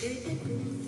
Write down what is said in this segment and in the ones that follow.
to the groove.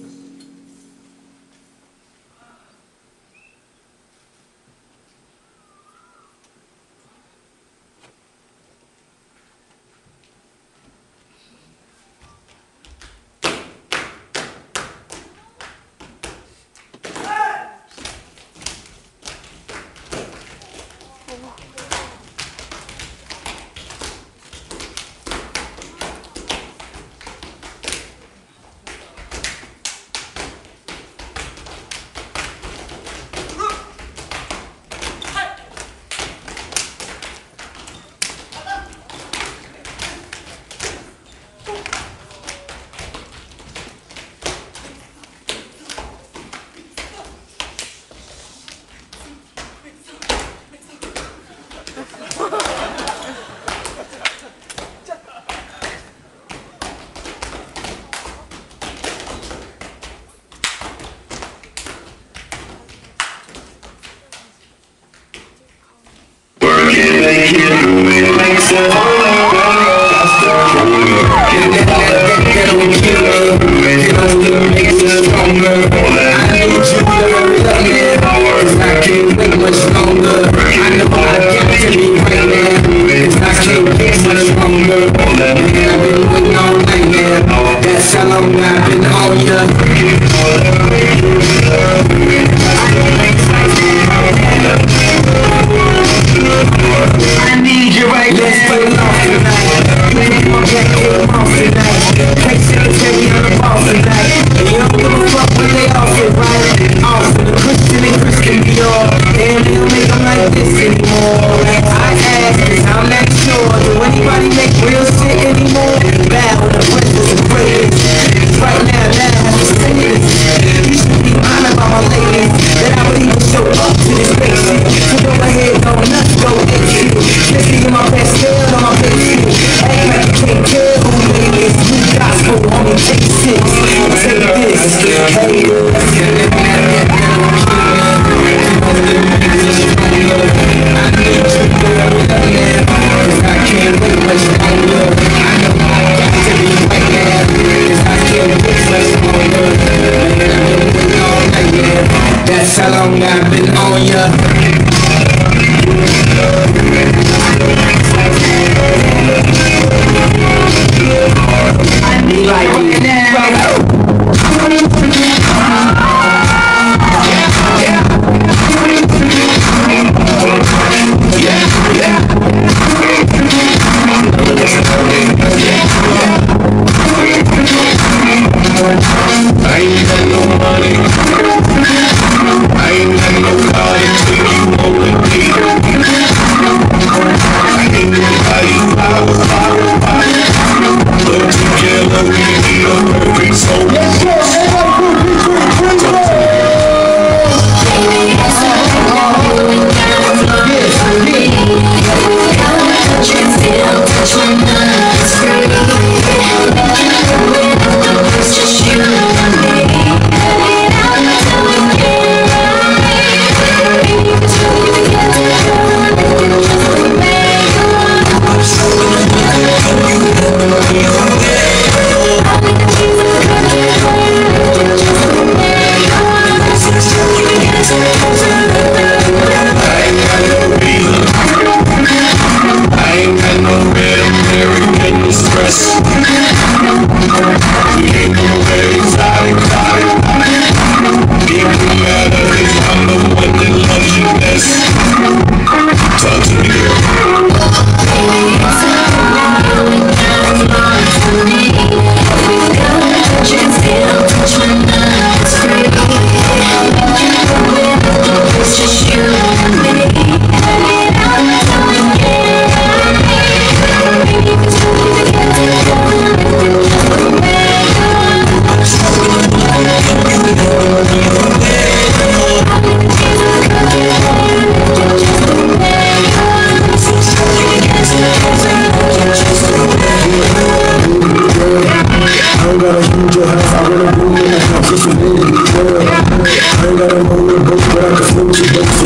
need you right Let's now. Let's play off tonight. You ain't gonna get your mouth tonight. Take secretary on the ball tonight. And you don't give a fuck when they all get right. Off with the Christian and Christian Dior. Damn, they don't make them like this anymore.